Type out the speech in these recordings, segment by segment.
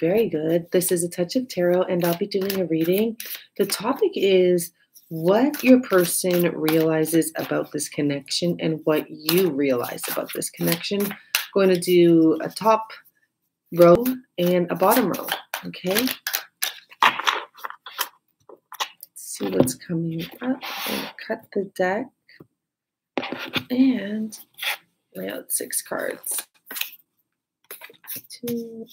Very good. This is a touch of tarot, and I'll be doing a reading. The topic is what your person realizes about this connection and what you realize about this connection. I'm going to do a top row and a bottom row. Okay. Let's see what's coming up. Cut the deck and lay out six cards. Two.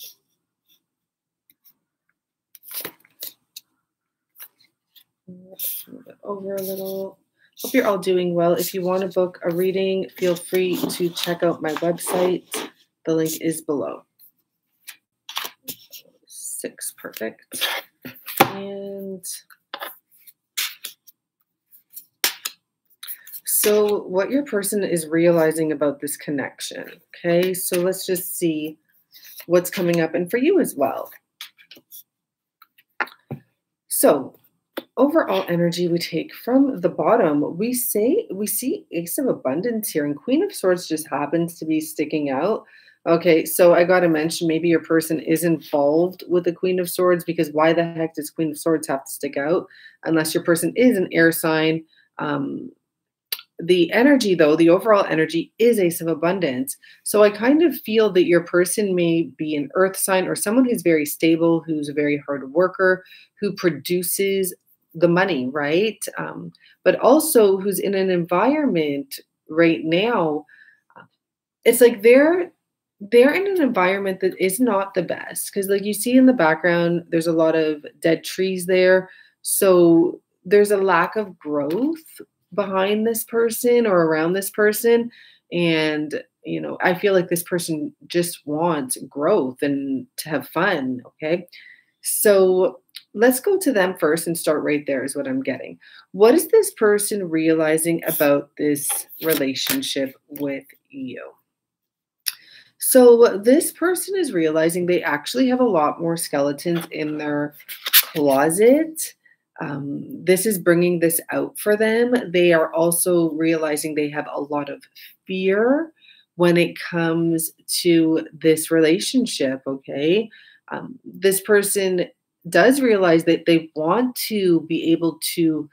Over a little. Hope you're all doing well. If you want to book a reading, feel free to check out my website. The link is below. Six, perfect. And so, what your person is realizing about this connection. Okay, so let's just see what's coming up and for you as well. So, overall energy we take from the bottom, we say we see Ace of Abundance here, and Queen of Swords just happens to be sticking out. Okay, so I got to mention maybe your person is involved with the Queen of Swords because why the heck does Queen of Swords have to stick out unless your person is an air sign? Um, the energy, though, the overall energy is Ace of Abundance. So I kind of feel that your person may be an earth sign or someone who's very stable, who's a very hard worker, who produces the money, right? Um, but also who's in an environment right now. It's like they're they're in an environment that is not the best because, like you see in the background, there's a lot of dead trees there. So there's a lack of growth behind this person or around this person, and you know, I feel like this person just wants growth and to have fun. Okay, so let's go to them first and start right there, is what I'm getting. What is this person realizing about this relationship with you? So, this person is realizing they actually have a lot more skeletons in their closet. Um, this is bringing this out for them. They are also realizing they have a lot of fear when it comes to this relationship. Okay. Um, this person does realize that they want to be able to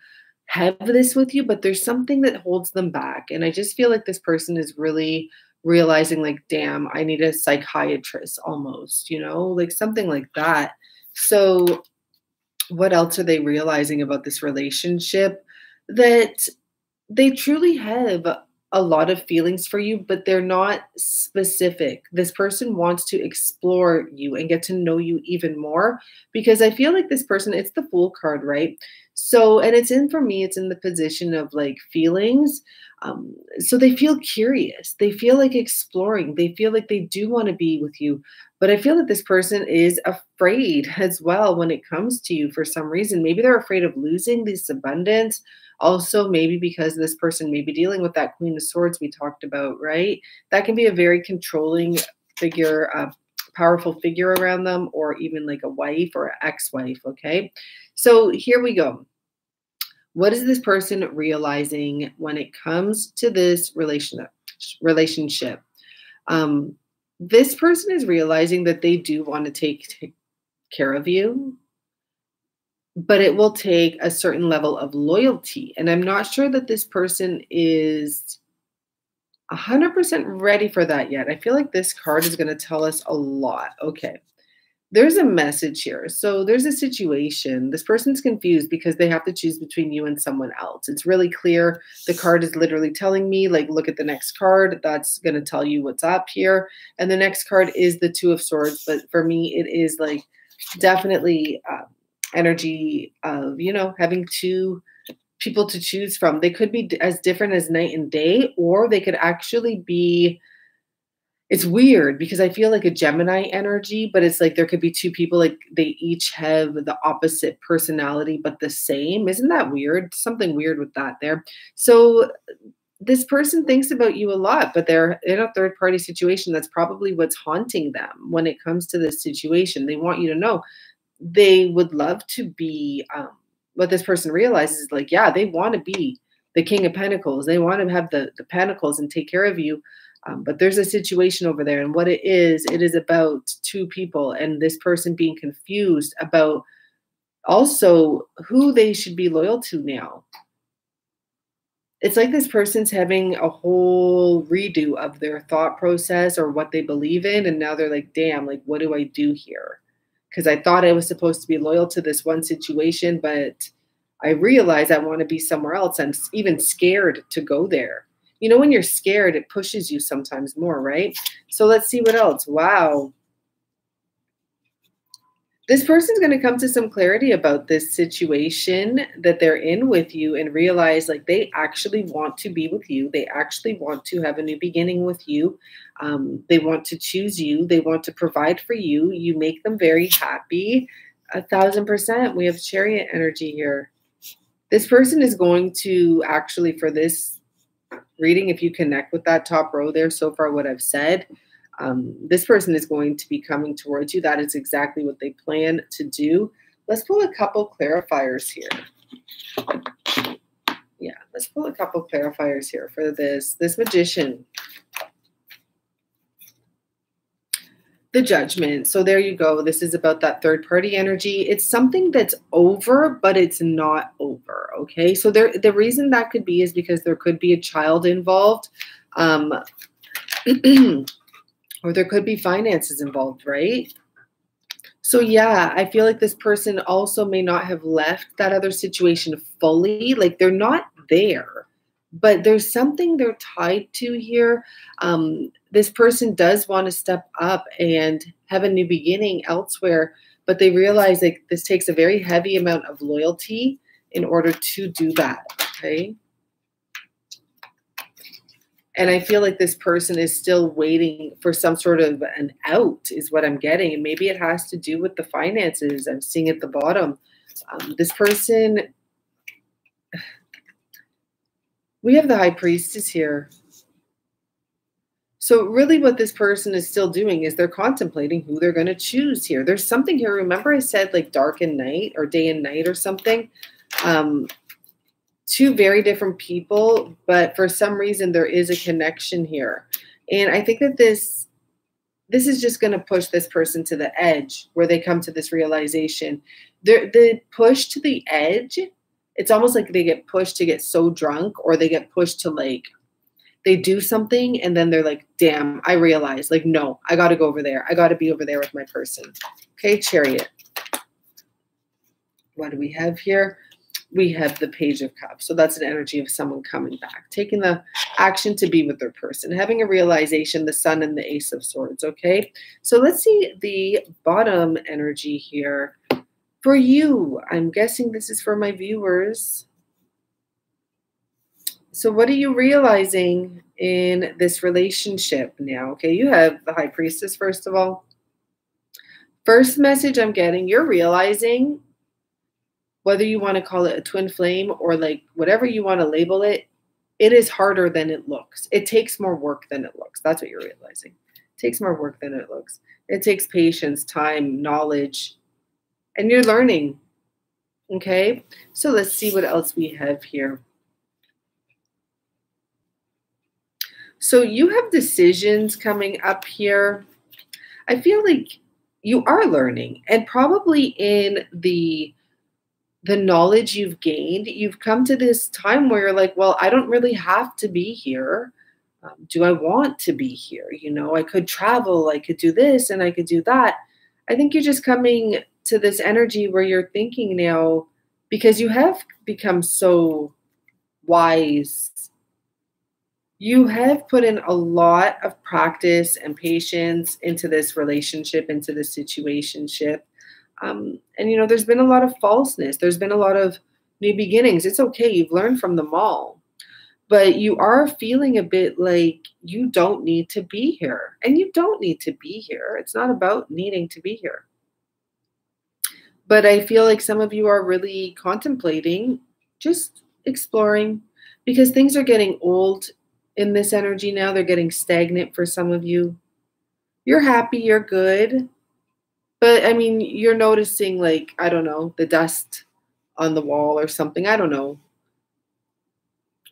have this with you, but there's something that holds them back. And I just feel like this person is really realizing, like, damn, I need a psychiatrist almost, you know, like something like that. So, what else are they realizing about this relationship? That they truly have a lot of feelings for you, but they're not specific. This person wants to explore you and get to know you even more because I feel like this person, it's the Fool card, right? So, and it's in for me, it's in the position of like feelings. Um, so they feel curious, they feel like exploring, they feel like they do want to be with you. But I feel that this person is afraid as well when it comes to you for some reason. Maybe they're afraid of losing this abundance also, maybe because this person may be dealing with that Queen of Swords we talked about, right? That can be a very controlling figure, a powerful figure around them, or even like a wife or ex wife, okay? So here we go. What is this person realizing when it comes to this relationship? Relationship. Um, this person is realizing that they do want to take, take care of you but it will take a certain level of loyalty. And I'm not sure that this person is 100% ready for that yet. I feel like this card is going to tell us a lot. Okay. There's a message here. So there's a situation. This person's confused because they have to choose between you and someone else. It's really clear. The card is literally telling me, like, look at the next card. That's going to tell you what's up here. And the next card is the Two of Swords. But for me, it is like definitely. Uh, energy of, you know, having two people to choose from. They could be as different as night and day, or they could actually be. It's weird because I feel like a Gemini energy, but it's like there could be two people, like they each have the opposite personality, but the same. Isn't that weird? Something weird with that there. So this person thinks about you a lot, but they're in a third party situation. That's probably what's haunting them when it comes to this situation. They want you to know they would love to be um, what this person realizes is like yeah they want to be the king of pentacles they want to have the the pentacles and take care of you Um, but there's a situation over there, and what it is, it is about two people and this person being confused about also who they should be loyal to now. It's like this person's having a whole redo of their thought process or what they believe in. And now they're like, damn, like, what do I do here? Because I thought I was supposed to be loyal to this one situation, but I realize I want to be somewhere else. I'm even scared to go there. You know, when you're scared, it pushes you sometimes more, right? So let's see what else. Wow this person's going to come to some clarity about this situation that they're in with you and realize like they actually want to be with you. They actually want to have a new beginning with you. Um, they want to choose you. They want to provide for you. You make them very happy. A thousand percent. We have chariot energy here. This person is going to actually for this reading if you connect with that top row there so far what i've said um, this person is going to be coming towards you. That is exactly what they plan to do. Let's pull a couple clarifiers here. Yeah, let's pull a couple clarifiers here for this. This magician. The judgment. So there you go. This is about that third party energy. It's something that's over, but it's not over. Okay. So there the reason that could be is because there could be a child involved. Um or there could be finances involved, right? So, yeah, I feel like this person also may not have left that other situation fully. Like they're not there, but there's something they're tied to here. Um, this person does want to step up and have a new beginning elsewhere, but they realize like this takes a very heavy amount of loyalty in order to do that. Okay. And I feel like this person is still waiting for some sort of an out, is what I'm getting. And maybe it has to do with the finances I'm seeing at the bottom. Um, this person, we have the high priestess here. So, really, what this person is still doing is they're contemplating who they're going to choose here. There's something here. Remember, I said like dark and night or day and night or something? Um, two very different people, but for some reason there is a connection here. And I think that this this is just going to push this person to the edge where they come to this realization. The the push to the edge, it's almost like they get pushed to get so drunk or they get pushed to like they do something and then they're like, damn, I realize, like, no, I got to go over there. I got to be over there with my person. Okay, chariot. What do we have here? We have the Page of Cups. So that's an energy of someone coming back, taking the action to be with their person, having a realization, the Sun and the Ace of Swords. Okay. So let's see the bottom energy here for you. I'm guessing this is for my viewers. So, what are you realizing in this relationship now? Okay, you have the High Priestess, first of all. First message I'm getting, you're realizing whether you want to call it a twin flame or like whatever you want to label it, it is harder than it looks. It takes more work than it looks. That's what you're realizing. It takes more work than it looks. It takes patience, time, knowledge, and you're learning. Okay, so let's see what else we have here. So you have decisions coming up here. I feel like you are learning, and probably in the the knowledge you've gained, you've come to this time where you're like, well, I don't really have to be here. Um, do I want to be here? You know, I could travel, I could do this, and I could do that. I think you're just coming to this energy where you're thinking now, because you have become so wise. You have put in a lot of practice and patience into this relationship, into this situationship um, and you know, there's been a lot of falseness. There's been a lot of new beginnings. It's okay. You've learned from them all. But you are feeling a bit like you don't need to be here. And you don't need to be here. It's not about needing to be here. But I feel like some of you are really contemplating just exploring because things are getting old in this energy now. They're getting stagnant for some of you. You're happy, you're good, but I mean, you're noticing like, I don't know, the dust on the wall or something. I don't know.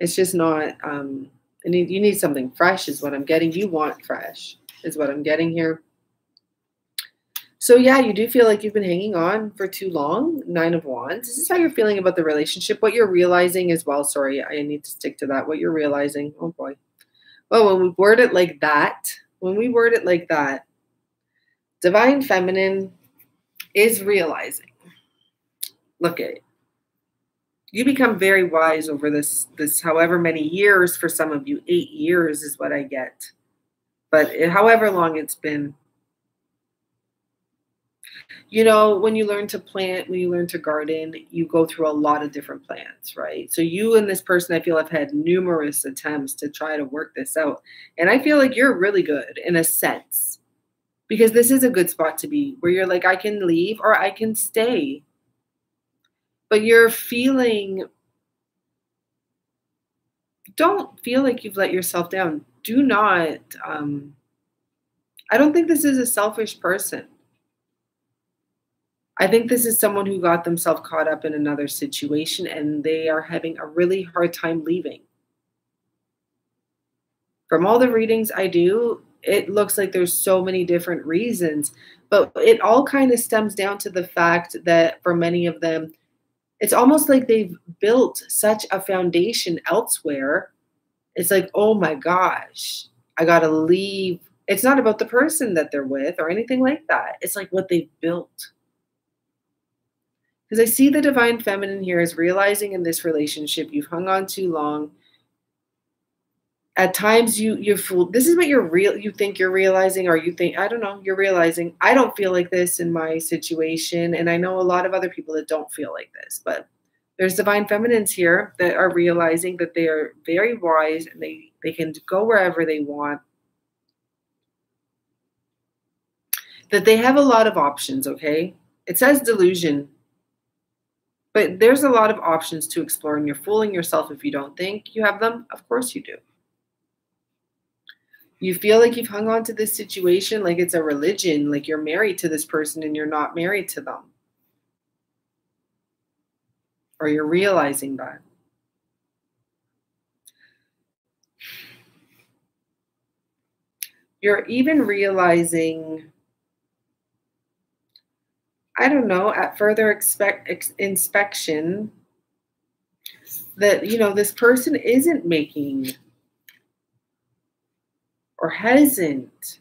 It's just not um And you need something fresh, is what I'm getting. You want fresh, is what I'm getting here. So, yeah, you do feel like you've been hanging on for too long. Nine of Wands. This is how you're feeling about the relationship. What you're realizing as well. Sorry, I need to stick to that. What you're realizing. Oh, boy. Well, when we word it like that, when we word it like that, Divine Feminine is realizing. Look at it. You become very wise over this, this however many years for some of you. Eight years is what I get. But however long it's been, you know, when you learn to plant, when you learn to garden, you go through a lot of different plants, right? So you and this person, I feel, have had numerous attempts to try to work this out. And I feel like you're really good in a sense because this is a good spot to be where you're like, I can leave or I can stay. But you're feeling, don't feel like you've let yourself down. Do not, um, I don't think this is a selfish person. I think this is someone who got themselves caught up in another situation and they are having a really hard time leaving. From all the readings I do, it looks like there's so many different reasons, but it all kind of stems down to the fact that for many of them, it's almost like they've built such a foundation elsewhere. It's like, oh my gosh, I got to leave. It's not about the person that they're with or anything like that. It's like what they've built. Because I see the divine feminine here as realizing in this relationship you've hung on too long. At times you you're fooled. This is what you're real you think you're realizing, or you think, I don't know, you're realizing, I don't feel like this in my situation. And I know a lot of other people that don't feel like this, but there's divine feminines here that are realizing that they are very wise and they, they can go wherever they want. That they have a lot of options, okay? It says delusion but there's a lot of options to explore, and you're fooling yourself if you don't think you have them. Of course you do. You feel like you've hung on to this situation like it's a religion, like you're married to this person and you're not married to them. Or you're realizing that. You're even realizing I don't know, at further expect, ex, inspection, that, you know, this person isn't making or hasn't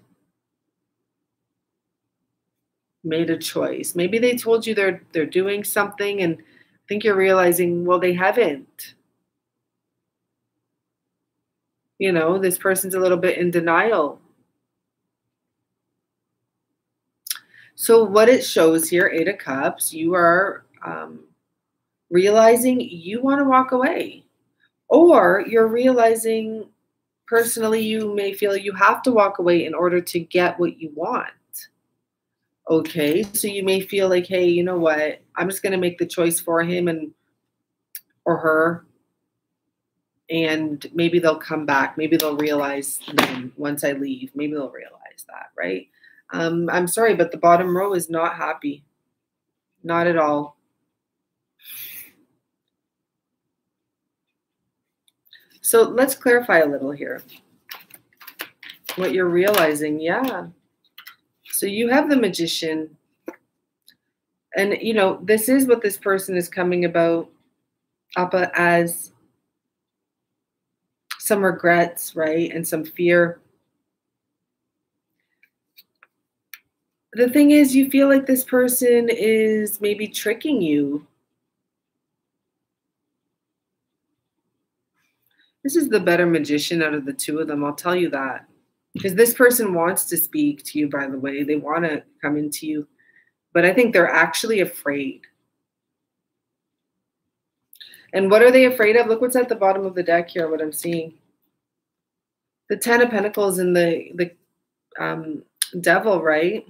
made a choice. Maybe they told you they're they're doing something and I think you're realizing, well, they haven't. You know, this person's a little bit in denial So what it shows here, Eight of Cups, you are um, realizing you want to walk away. Or you're realizing personally you may feel you have to walk away in order to get what you want. Okay, so you may feel like, hey, you know what? I'm just going to make the choice for him and or her and maybe they'll come back. Maybe they'll realize once I leave. Maybe they'll realize that, right? Um, I'm sorry, but the bottom row is not happy. Not at all. So let's clarify a little here. What you're realizing, yeah. So you have the magician. And, you know, this is what this person is coming about up as some regrets, right? And some fear. the thing is, you feel like this person is maybe tricking you. This is the better magician out of the two of them, I'll tell you that. Because this person wants to speak to you, by the way. They want to come into you. But I think they're actually afraid. And what are they afraid of? Look what's at the bottom of the deck here, what I'm seeing. The Ten of Pentacles and the, the um, Devil, right?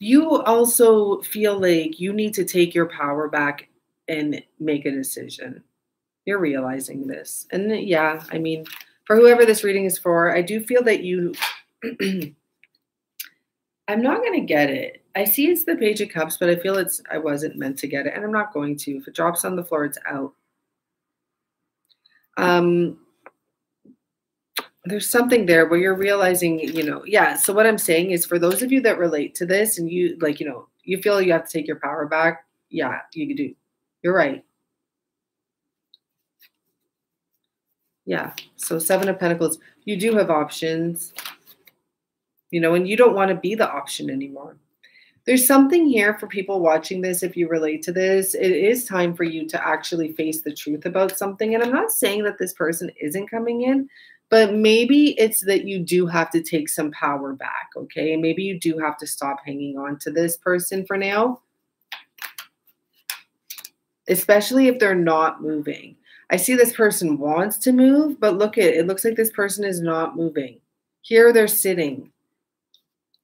you also feel like you need to take your power back and make a decision. You're realizing this. And yeah, I mean, for whoever this reading is for, I do feel that you I'm not going to get it. I see it's the page of cups, but I feel it's I wasn't meant to get it and I'm not going to. If it drops on the floor, it's out. Um, there's something there where you're realizing, you know, yeah. So what I'm saying is for those of you that relate to this and you like, you know, you feel you have to take your power back, yeah, you do. You're right. Yeah. So seven of pentacles, you do have options, you know, and you don't want to be the option anymore. There's something here for people watching this. If you relate to this, it is time for you to actually face the truth about something. And I'm not saying that this person isn't coming in, but maybe it's that you do have to take some power back. Okay. Maybe you do have to stop hanging on to this person for now, especially if they're not moving. I see this person wants to move, but look at it looks like this person is not moving. Here they're sitting.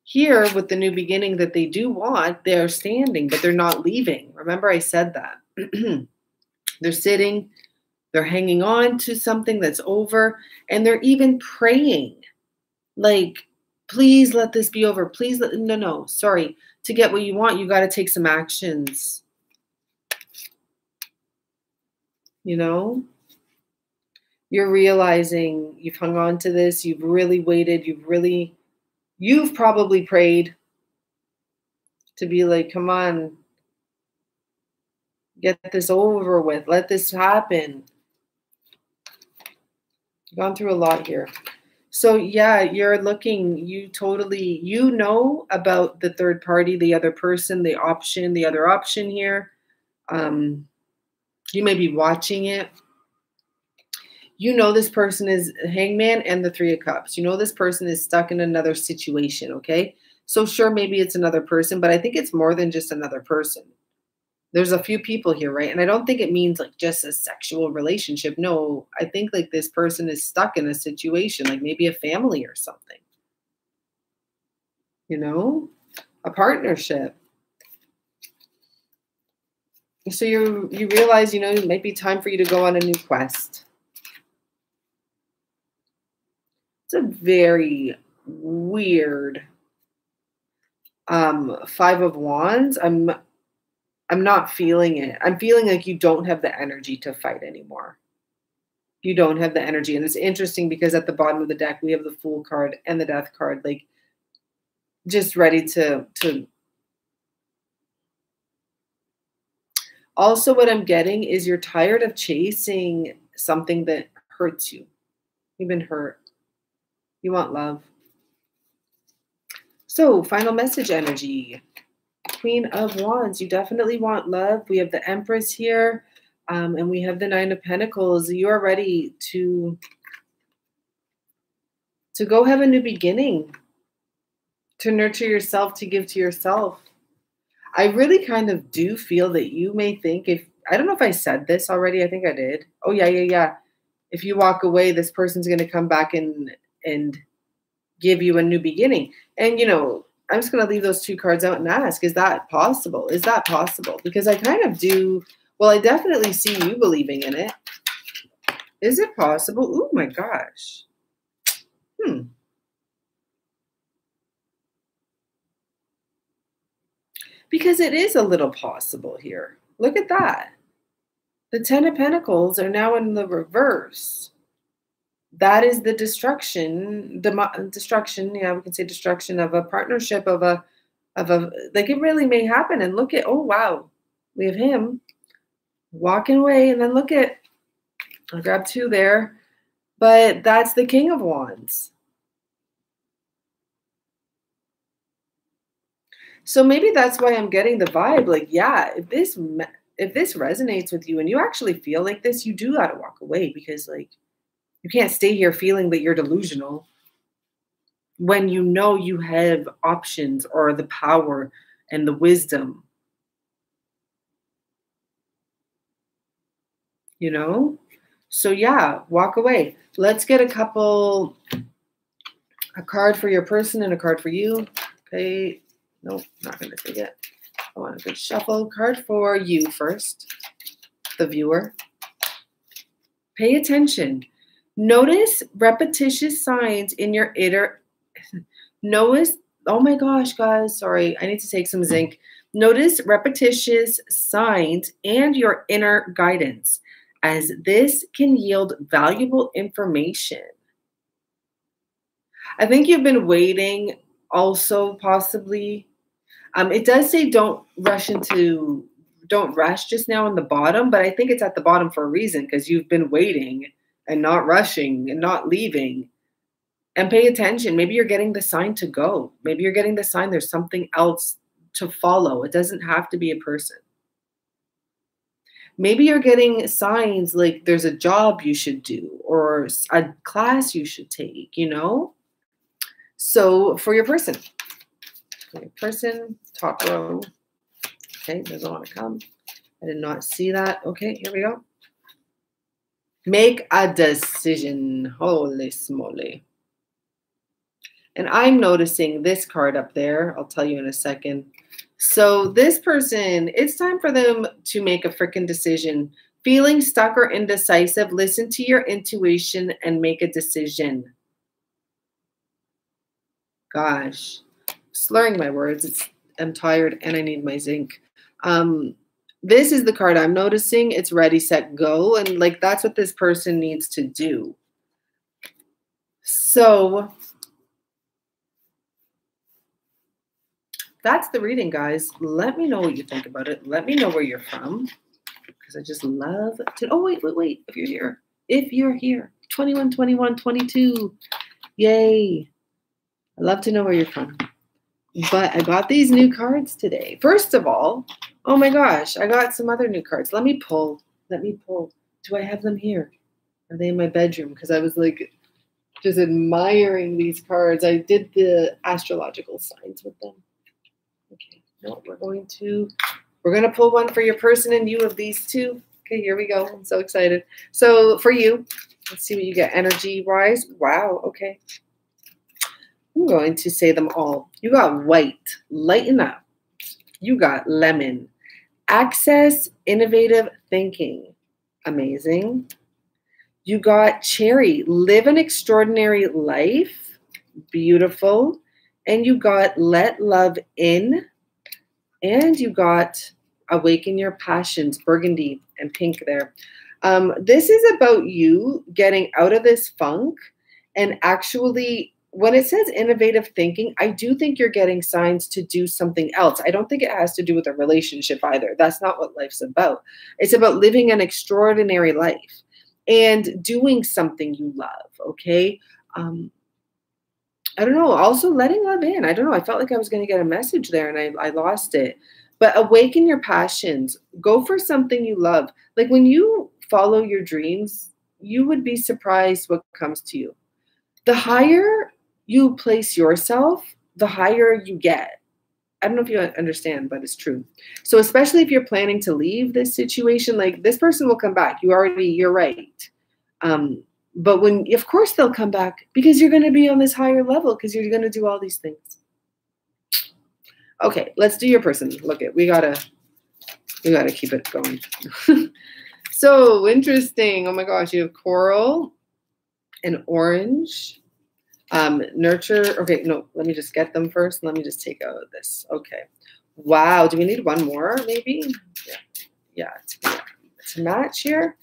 Here, with the new beginning that they do want, they're standing, but they're not leaving. Remember, I said that. they're sitting, they're hanging on to something that's over, and they're even praying. Like, please let this be over. Please let, no, no, sorry. To get what you want, you got to take some actions. You know? You're realizing you've hung on to this, you've really waited, you've really You've probably prayed to be like, come on, get this over with, let this happen. Gone through a lot here. So yeah, you're looking, you totally, you know about the third party, the other person, the option, the other option here. Um, you may be watching it. You know this person is hangman and the three of cups. You know this person is stuck in another situation okay? So sure maybe it's another person but i think it's more than just another person. There's a few people here right? And i don't think it means like just a sexual relationship. No i think like this person is stuck in a situation like maybe a family or something. You know? A partnership so you you realize you know it might be time for you to go on a new quest It's a very weird um five of wands. I'm I'm not feeling it. I'm feeling like you don't have the energy to fight anymore. You don't have the energy. And it's interesting because at the bottom of the deck we have the fool card and the death card like just ready to to also what i'm getting is you're tired of chasing something that hurts you you've been hurt you want love. So, final message energy. Queen of Wands, you definitely want love. We have the Empress here, um, and we have the Nine of Pentacles. You are ready to to go have a new beginning, to nurture yourself, to give to yourself. I really kind of do feel that you may think if I don't know if I said this already. I think I did. Oh yeah, yeah, yeah. If you walk away, this person's going to come back and and give you a new beginning. And you know, I'm just going to leave those two cards out and ask, is that possible? Is that possible? Because I kind of do, well, I definitely see you believing in it. Is it possible? Oh my gosh. Hmm. Because it is a little possible here. Look at that. The Ten of Pentacles are now in the reverse. That is the destruction the destruction yeah we can say destruction of a partnership of a of a like it really may happen. And look at oh wow we have him walking away. And then look at i grab two there. But that's the king of wands so maybe that's why i'm getting the vibe like yeah if this if this resonates with you and you actually feel like this you do got to walk away because like you can't stay here feeling that you're delusional when you know you have options or the power and the wisdom. You know? So, yeah, walk away. Let's get a couple, a card for your person and a card for you. Okay. Nope, not going to it. I want a good shuffle card for you first, the viewer. Pay attention. Notice repetitious signs in your inner. Notice, oh my gosh, guys, sorry, I need to take some zinc. Notice repetitious signs and your inner guidance. as this can yield valuable information. I think you've been waiting also possibly. Um, it does say don't rush into, don't rush just now on the bottom, but I think it's at the bottom for a reason because you've been waiting and not rushing and not leaving. And pay attention. Maybe you're getting the sign to go. Maybe you're getting the sign there's something else to follow. It doesn't have to be a person. Maybe you're getting signs like there's a job you should do or a class you should take, you know? So for your person, person, top row. Okay, doesn't want to come. I did not see that. Okay, here we go. Make a decision. Holy smoly. And I'm noticing this card up there. I'll tell you in a second. So this person, it's time for them to make a freaking decision. Feeling stuck or indecisive, listen to your intuition and make a decision gosh, slurring my words. It's, I'm tired and I need my zinc. Um, this is the card I'm noticing. It's ready, set, go. And like that's what this person needs to do. So that's the reading, guys. Let me know what you think about it. Let me know where you're from. Because I just love to. Oh, wait, wait, wait. If you're here, if you're here, 21, 21, 22. Yay. I love to know where you're from. But I got these new cards today. First of all, oh my gosh, I got some other new cards. Let me pull. Let me pull. Do I have them here? Are they in my bedroom? Because I was like just admiring these cards. I did the astrological signs with them. Okay, no, we're going to we're gonna pull one for your person and you of these two. Okay, here we go. I'm so excited. So for you, let's see what you get energy wise. Wow, okay. I'm going to say them all. You got white, lighten up. You got lemon, access, innovative thinking, amazing. You got cherry, live an extraordinary life, beautiful. And you got let love in. And you got awaken your passions, burgundy and pink there. Um, this is about you getting out of this funk and actually when it says innovative thinking, I do think you're getting signs to do something else. I don't think it has to do with a relationship either. That's not what life's about. It's about living an extraordinary life and doing something you love, okay? Um, I don't know. Also, letting love in. I don't know. I felt like I was going to get a message there and I, I lost it. But awaken your passions. Go for something you love. Like when you follow your dreams, you would be surprised what comes to you. The higher you place yourself, the higher you get. I don't know if you understand, but it's true. So, especially if you're planning to leave this situation, like this person will come back. You already, you're right. Um, but when, of course, they'll come back because you're going to be on this higher level because you're going to do all these things. Okay, let's do your person. Look it, we gotta, we gotta keep it going. so interesting. Oh my gosh, you have coral and orange um, nurture. Okay, no, let me just get them first. Let me just take out this. Okay. Wow. Do we need one more maybe? Yeah. Yeah. To, to match here.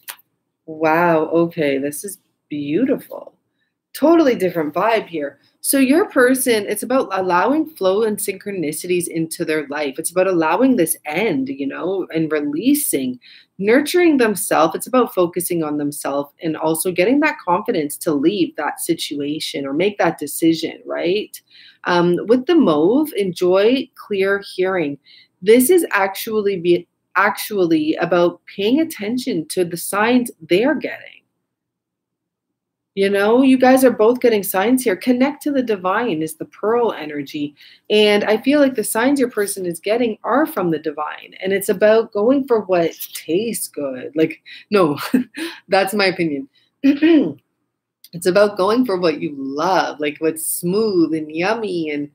Wow. Okay. This is beautiful. Totally different vibe here. So your person, it's about allowing flow and synchronicities into their life. It's about allowing this end, you know, and releasing, nurturing themselves. It's about focusing on themselves and also getting that confidence to leave that situation or make that decision, right? Um, with the move, enjoy clear hearing. This is actually be actually about paying attention to the signs they're getting you know, you guys are both getting signs here. Connect to the divine is the pearl energy. And I feel like the signs your person is getting are from the divine. And it's about going for what tastes good. Like, no, that's my opinion. it's about going for what you love, like what's smooth and yummy and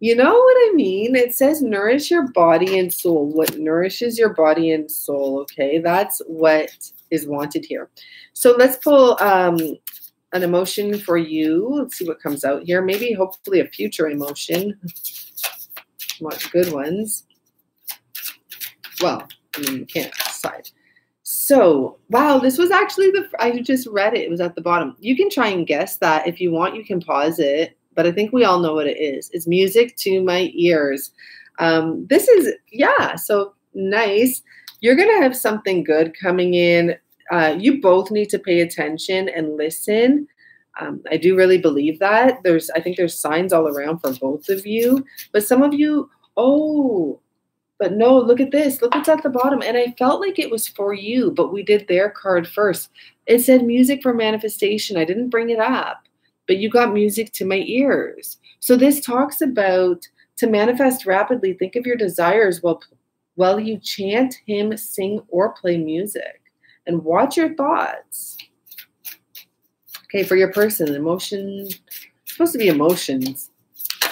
you know what I mean? It says nourish your body and soul. What nourishes your body and soul, okay? That's what is wanted here. So let's pull um, an emotion for you. Let's see what comes out here. Maybe, hopefully, a future emotion. Want good ones. Well, I mean, you can't decide. So, wow, this was actually the, I just read it. It was at the bottom. You can try and guess that. If you want, you can pause it, but I think we all know what it is. It's music to my ears. Um, this is, yeah, so nice. You're going to have something good coming in. Uh, you both need to pay attention and listen. Um, I do really believe that. There's, I think there's signs all around for both of you, but some of you, oh, but no, look at this. Look what's at the bottom. And I felt like it was for you, but we did their card first. It said music for manifestation. I didn't bring it up, but you got music to my ears. So this talks about to manifest rapidly, think of your desires while while you chant, hymn, sing, or play music. And watch your thoughts. Okay, for your person, emotion, supposed to be emotions.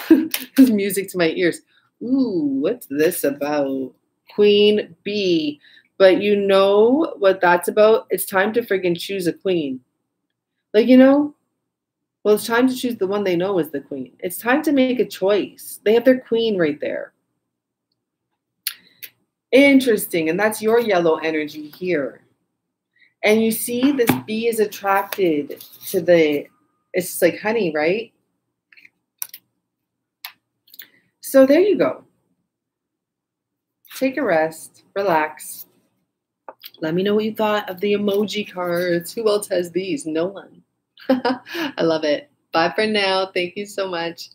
music to my ears ooh, what's this about? Queen bee. But you know what that's about? It's time to friggin' choose a queen. Like, you know, well, it's time to choose the one they know is the queen. It's time to make a choice. They have their queen right there. Interesting. And that's your yellow energy here. And you see, this bee is attracted to the, it's like honey, right? So there you go. Take a rest, relax. Let me know what you thought of the emoji cards. Who else has these? No one. I love it. Bye for now. Thank you so much.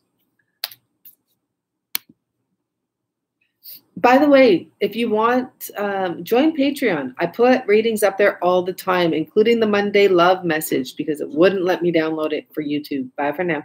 By the way, if you want, um, join Patreon. I put ratings up there all the time, including the Monday love message because it wouldn't let me download it for YouTube. Bye for now.